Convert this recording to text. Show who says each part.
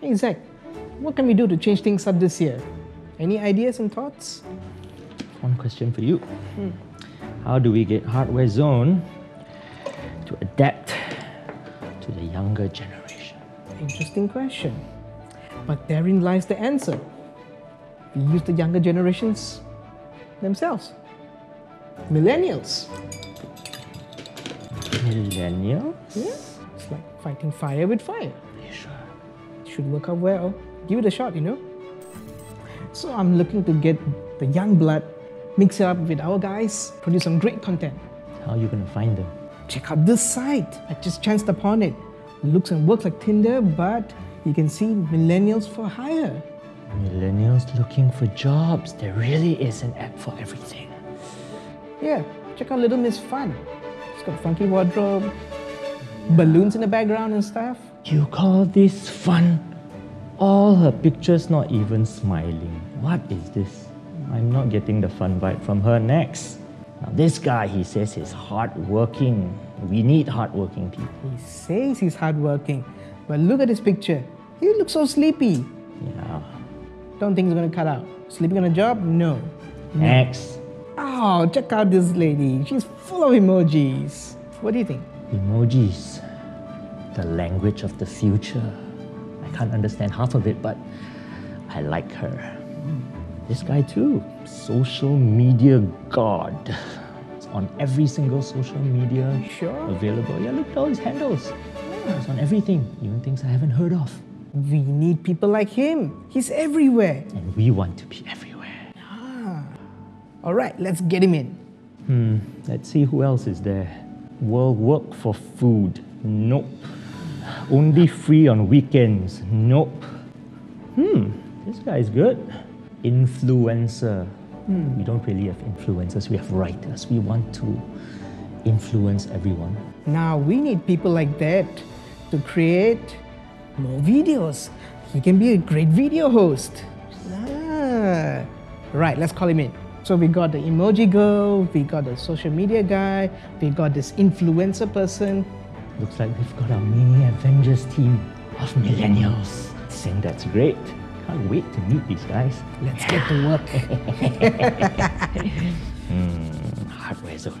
Speaker 1: Hey Zach, what can we do to change things up this year? Any ideas and thoughts?
Speaker 2: One question for you. How do we get Hardware Zone to adapt to the younger generation?
Speaker 1: Interesting question. But therein lies the answer. We use the younger generations themselves. Millennials.
Speaker 2: Millennial?
Speaker 1: Yeah. It's like fighting fire with fire.
Speaker 2: Are you sure?
Speaker 1: Should work out well. Give it a shot, you know? So I'm looking to get the young blood, mix it up with our guys, produce some great content.
Speaker 2: How are you gonna find them?
Speaker 1: Check out this site. I just chanced upon it. Looks and works like Tinder, but you can see millennials for hire.
Speaker 2: Millennials looking for jobs. There really is an app for everything.
Speaker 1: Yeah, check out Little Miss Fun. It's got a funky wardrobe, balloons in the background and stuff.
Speaker 2: You call this fun? All her pictures not even smiling. What is this? I'm not getting the fun vibe from her next. Now this guy, he says he's hardworking. We need hardworking people.
Speaker 1: He says he's hardworking, but look at his picture. He looks so sleepy.
Speaker 2: Yeah.
Speaker 1: Don't think he's gonna cut out. Sleeping on a job? No.
Speaker 2: Next.
Speaker 1: Oh, check out this lady. She's full of emojis. What do you think?
Speaker 2: Emojis. The language of the future. I can't understand half of it, but I like her. This guy too. Social media god. It's on every single social media
Speaker 1: Sure.
Speaker 2: available. Yeah, look at all his handles. It's on everything, even things I haven't heard of.
Speaker 1: We need people like him. He's everywhere.
Speaker 2: And we want to be everywhere. Ah.
Speaker 1: All right, let's get him in.
Speaker 2: Hmm, let's see who else is there. Will work for food. Nope. Only free on weekends. Nope. Hmm, this guy is good. Influencer. We don't really have influencers, we have writers. We want to influence everyone.
Speaker 1: Now we need people like that to create more videos. He can be a great video host. Ah. Right, let's call him in. So we got the emoji girl, we got the social media guy, we got this influencer person.
Speaker 2: Looks like we've got our mini Avengers team of millennials. Saying that's great. Can't wait to meet these guys.
Speaker 1: Let's get to work.
Speaker 2: Hmm, hardware zone.